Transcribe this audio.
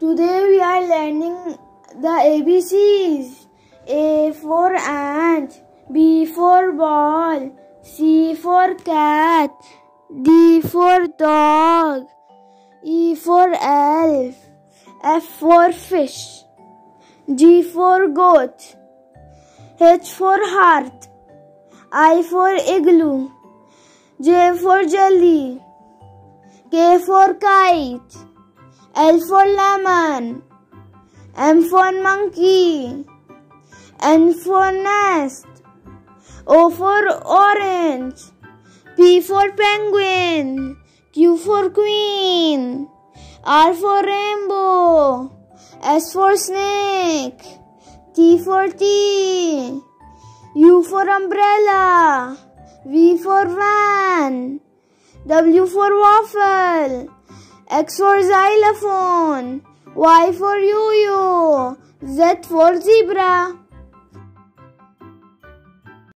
Today we are learning the ABCs. A for ant, B for ball, C for cat, D for dog, E for elf, F for fish, G for goat, H for heart, I for igloo, J for jelly, K for kite, L for lemon, M for monkey, N for nest, O for orange, P for penguin, Q for queen, R for rainbow, S for snake, T for tea, U for umbrella, V for van, W for waffle, X for xylophone, Y for yo-yo, Z for zebra.